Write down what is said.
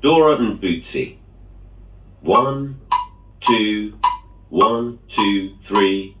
Dora and Bootsy. One, two, one, two, three,